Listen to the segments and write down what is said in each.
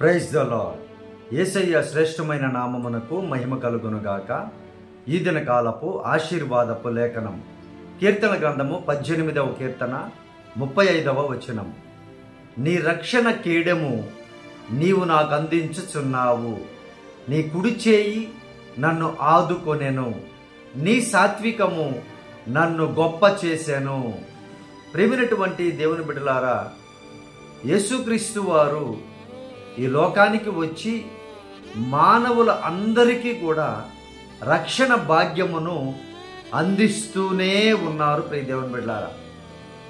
Praise the lord యేసయ్య శ్రేష్టమైన నామమునకు మహిమ కలుగునుగాక. ఈ దిన కాలపు ఆశీర్వాదపు లేఖనం. కీర్తన గ్రంథము పద్దెనిమిదవ కీర్తన ముప్పై ఐదవ వచనం. నీ రక్షణ కీడెము నీవు నాకు అందించుచున్నావు నీ కుడి చేయి నన్ను ఆదుకొనెను. నీ సాత్వికము నన్ను గొప్ప చేశాను ప్రేమినటువంటి దేవుని బిడ్డలారా యేసుక్రీస్తు వారు ఈ లోకానికి వచ్చి మానవుల అందరికీ కూడా రక్షణ భాగ్యమును అందిస్తూనే ఉన్నారు ప్రియదేవన్ బిడ్డారా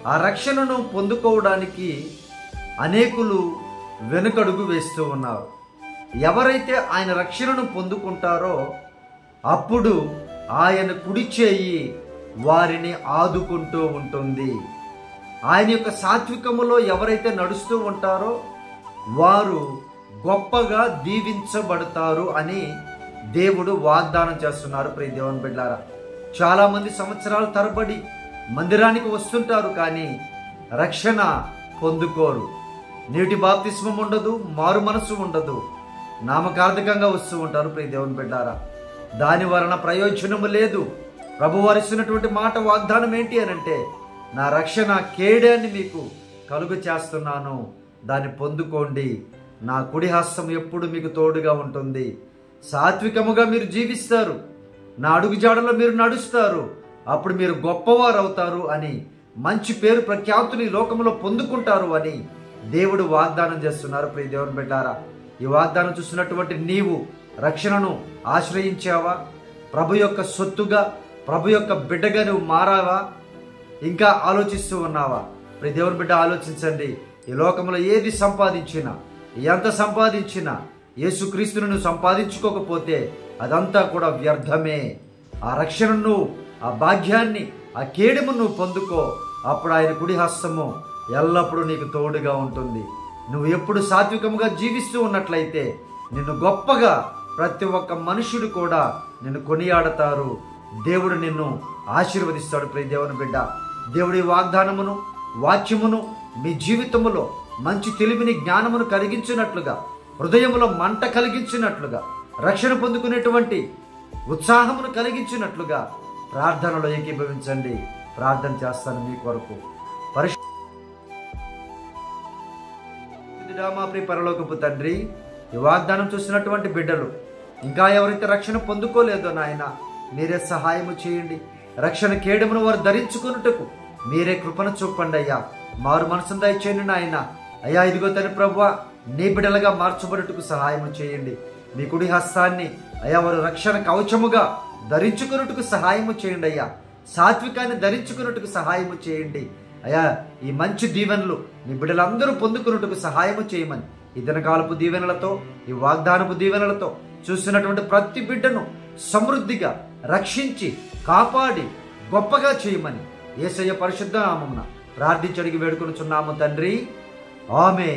ఆ రక్షణను పొందుకోవడానికి అనేకులు వెనుకడుగు వేస్తూ ఉన్నారు. ఎవరైతే ఆయన రక్షణను పొందుకుంటారో అప్పుడు ఆయన కుడి చేయి వారిని ఆదుకుంటూ ఉంటుంది. ఆయన యొక్క సాత్వికములో ఎవరైతే నడుస్తూ ఉంటారో వారు గొప్పగా దీవించబడతారు అని దేవుడు వాగ్దానం చేస్తున్నారు ప్రియ దేవుని బిడ్డారా. చాలామంది సంవత్సరాల తరబడి మందిరానికి వస్తుంటారు కానీ రక్షణ పొందుకోరు. నీటి బాప్తిస్మం ఉండదు మారు మనసు ఉండదు. నామకార్థకంగా వస్తూ ఉంటారు ప్రియ దేవుని బిడ్డారా. దాని వలన ప్రయోజనము లేదు. ప్రభు వారిస్తున్నటువంటి మాట వాగ్దానం ఏంటి అని అంటే నా రక్షణ కేడాన్ని మీకు కలుగు చేస్తున్నాను. దాన్ని పొందుకోండి. నా కుడి హస్తం ఎప్పుడు మీకు తోడుగా ఉంటుంది. సాత్వికముగా మీరు జీవిస్తారు. నా అడుగుజాడలో మీరు నడుస్తారు. అప్పుడు మీరు గొప్పవారు అవుతారు అని మంచి పేరు ప్రఖ్యాతుని లోకంలో పొందుకుంటారు అని దేవుడు వాగ్దానం చేస్తున్నారు. ప్రియ దేవుని బిడ్డారా ఈ వాగ్దానం చూస్తున్నటువంటి నీవు రక్షణను ఆశ్రయించావా? ప్రభు యొక్క సొత్తుగా ప్రభు యొక్క బిడ్డగా నువ్వు మారావా? ఇంకా ఆలోచిస్తూ ఉన్నావా? ప్రియ దేవుని బిడ్డ ఆలోచించండి. ఈ లోకంలో ఏది సంపాదించినా ఎంత సంపాదించినా యేసుక్రీస్తును నువ్వు సంపాదించుకోకపోతే అదంతా కూడా వ్యర్థమే. ఆ రక్షణను ఆ భాగ్యాన్ని ఆ కేడుము నువ్వు పొందుకో. అప్పుడు ఆయన కుడి హస్తము ఎల్లప్పుడూ నీకు తోడుగా ఉంటుంది. నువ్వు ఎప్పుడు సాత్వికముగా జీవిస్తూ ఉన్నట్లయితే నిన్ను గొప్పగా ప్రతి ఒక్క మనుషుడు కూడా నిన్ను కొనియాడతారు. దేవుడు నిన్ను ఆశీర్వదిస్తాడు ప్రియ దేవుని బిడ్డ. దేవుడి వాగ్దానమును వాక్యమును మీ జీవితములో మంచి తెలివిని జ్ఞానమును కలిగించినట్లుగా హృదయములో మంట కలిగించినట్లుగా రక్షణ పొందుకునేటువంటి ఉత్సాహమును కలిగించినట్లుగా ప్రార్థనలో ఏకీభవించండి. ప్రార్థన చేస్తాను మీ కొరకు. పరిశు మా పరలోకపు తండ్రి ఈ వాగ్దానం చూసినటువంటి బిడ్డలు ఇంకా ఎవరైతే రక్షణ పొందుకోలేదో నాయన మీరే సహాయము చేయండి. రక్షణ కేడమును వారు ధరించుకున్నట్టుకు మీరే కృపను చూపండి అయ్యా. మారు మనసును దయచేయండి నాయన. అయ్యా ఇదిగో తన ప్రభు నీ బిడ్డలుగా మార్చబడుటకు సహాయము చేయండి. మీ కుడి హస్తాన్ని అయ్యా వారు రక్షణ కవచముగా ధరించుకున్నట్టుకు సహాయము చేయండి అయ్యా. సాత్వికాన్ని ధరించుకున్నట్టుకు సహాయము చేయండి. అయ్యా ఈ మంచి దీవెనలు నీ బిడ్డలందరూ పొందుకున్నట్టుకు సహాయము చేయమని ఈ దినకాలపు దీవెనలతో ఈ వాగ్దానపు దీవెనలతో చూస్తున్నటువంటి ప్రతి బిడ్డను సమృద్ధిగా రక్షించి కాపాడి గొప్పగా చేయమని ఏసయ్య పరిశుద్ధ నామమున ప్రార్థించడికి వేడుకొనుచున్నాము తండ్రి. ఆమె